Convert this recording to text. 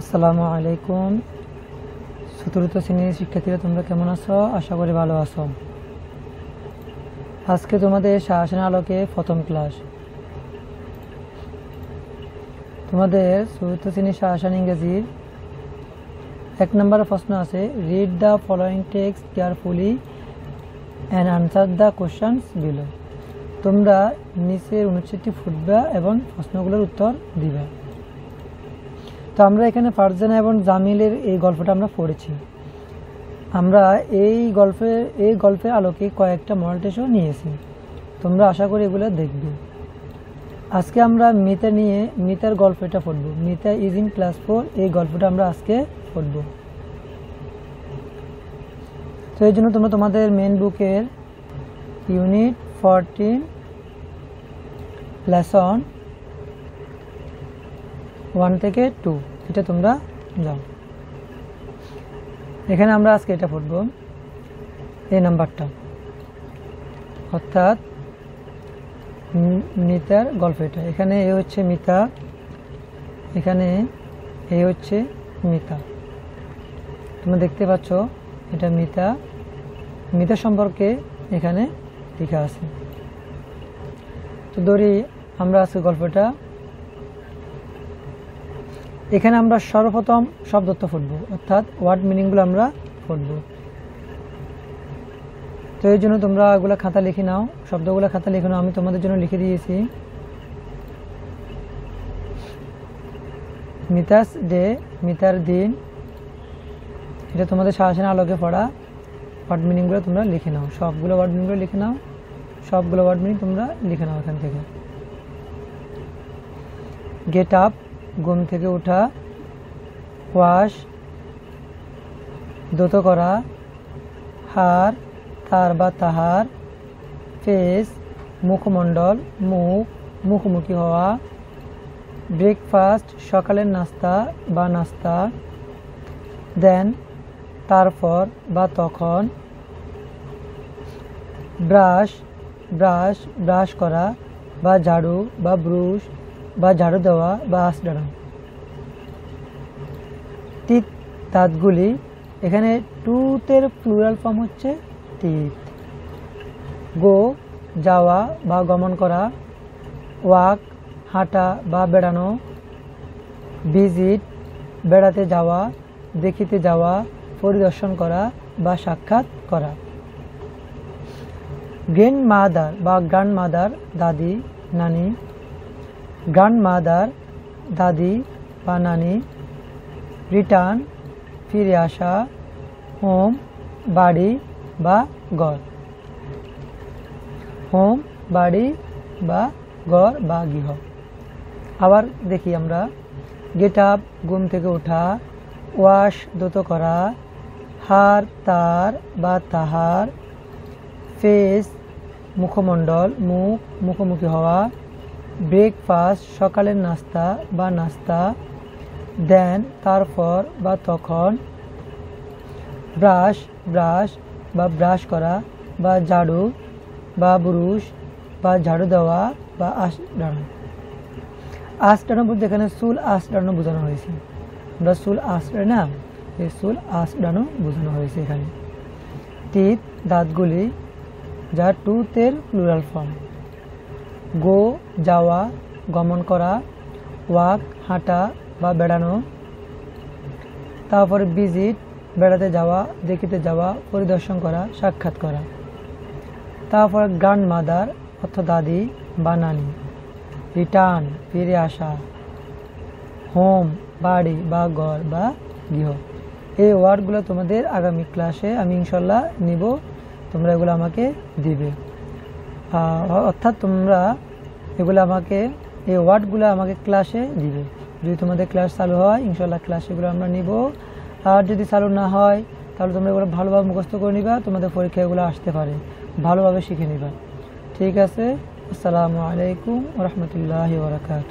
আসসালামু আলাইকুম। চতুর্থ শ্রেণির শিক্ষার্থীরা, তোমরা কেমন আছো? আশা করি ভালো আছো। আজকে তোমাদের শাসন আলোকে প্রথম ক্লাস। তোমাদের চতুর্থ শ্রেণির শাসন ইংরেজির এক নম্বর প্রশ্ন আছে read the following text carefully and answer the questions below তোমরা নিচের অনুচ্ছেদটি ফুটবা এবং প্রশ্নগুলোর উত্তর দিবা। তো আমরা এখানে ফারজানা এবং জামিলের এই গল্পটা আমরা পড়েছি। আমরা এই গল্পের এই গল্পের আলোকে কয়েকটা মডেল টেস্টও নিয়েছি। তোমরা আশা করি এগুলো দেখবে। আজকে আমরা মিতা নিয়ে, মিতার গল্পটা পড়ব। Mita is in class four এই গল্পটা আমরা আজকে পড়ব। তো এই জন্য তোমরা তোমাদের মেন বুকের ইউনিট ফরটিন লেসন ওয়ান থেকে টু এটা তোমরা যাও। এখানে আমরা আজকে এটা পড়ব, এই নাম্বারটা। অর্থাৎ মিতার গল্প এটা। এখানে এ হচ্ছে মিতা, এখানে এ হচ্ছে মিতা। তোমরা দেখতে পাচ্ছ, এটা মিতা। মিতা সম্পর্কে এখানে লেখা আছে। তো ধরি আমরা আজকে গল্পটা এখানে আমরা সর্বপ্রথম শব্দত্ব ফুটব অর্থাৎ ওয়ার্ড মিনিংগুলো আমরা ফুটব তো এই জন্য তোমরা এগুলো খাতা লিখে নাও, শব্দগুলো খাতা লিখে নাও, আমি তোমাদের জন্য লিখে দিয়েছি। মিতাস ডে, মিতার দিন, এটা তোমাদের শাসন আলোকে পড়া ওয়ার্ড মিনিংগুলো তোমরা লিখে নাও। সবগুলো ওয়ার্ড মিনিংগুলো লিখে নাও, সবগুলো ওয়ার্ড মিনিং তোমরা লিখে নাও এখান থেকে। গেট আপ ঘুম থেকে ওঠা ওয়াশ দ্রুত করা হার তার বা তাহার ফেস মুখমণ্ডল, মুখ, মুখোমুখি হওয়া ব্রেকফাস্ট সকালের নাস্তা বা নাস্তা দেন তারপর বা তখন ব্রাশ ব্রাশ ব্রাশ করা বা ঝাড়ু বা ব্রুশ বা ঝাড়ু দেওয়া বা আঁচড়ানো টিথ দাঁতগুলি, এখানে টুতের প্লুরাল ফর্ম হচ্ছে টিথ গো, যাওয়া বা গমন করা, ওয়াক, হাঁটা বা বেড়ানো, ভিজিট, বেড়াতে যাওয়া, দেখিতে যাওয়া, পরিদর্শন করা বা সাক্ষাৎ করা। গ্র্যান্ড মাদার বা গ্র্যান্ড মাদার দাদি, নানি গ্র্যান্ড মাদার দাদি বা নানি রিটার্ন ফিরে আসা হোম বাড়ি বা ঘর। হোম বাড়ি বা ঘর বা গৃহ। আবার দেখি আমরা গেট আপ ঘুম থেকে ওঠা ওয়াশ দ্রুত করা, হার, তার বা তাহার ফেস মুখমণ্ডল, মুখ, মুখোমুখি হওয়া ব্রেকফাস্ট, সকালের নাস্তা বা নাস্তা, দেন তারপর বা তখন ব্রাশ ব্রাশ বা ব্রাশ করা বা ঝাড়ু বা ব্রুশ বা ঝাড়ু দেওয়া বা আঁচড়ানো আঁচড়ানো বলতে এখানে চুল আঁচড়ানো বোঝানো হয়েছে। আমরা চুল আঁচড়ে না, এই চুল আঁচড়ানো বোঝানো হয়েছে এখানে। টিথ, দাঁতগুলি যা টুথের প্লুরাল ফর্ম গো, যাওয়া, গমন করা, ওয়াক, হাঁটা বা বেড়ানো। তারপরে ভিজিট, বেড়াতে যাওয়া, দেখিতে যাওয়া, পরিদর্শন করা, সাক্ষাৎ করা। তারপর গ্র্যান্ড মাদার অর্থ দাদি বা নানি। রিটার্ন ফিরে আসা। হোম বাড়ি বা ঘর বা গৃহ। এই ওয়ার্ডগুলো তোমাদের আগামী ক্লাসে আমি ইনশাল্লাহ নিব। তোমরা এগুলো আমাকে দিবে। অর্থাৎ তোমরা এগুলো আমাকে, এই ওয়ার্ডগুলো আমাকে ক্লাসে দিবে। যদি তোমাদের ক্লাস চালু হয় ইনশাল্লাহ ক্লাস এগুলো আমরা নিব। আর যদি চালু না হয়, তাহলে তোমরা এগুলো ভালোভাবে মুখস্থ করে নিবা, তোমাদের পরীক্ষা এগুলো আসতে পারে। ভালোভাবে শিখে নিবা। ঠিক আছে? আসসালামু আলাইকুম রহমতুল্লাহ বরকাত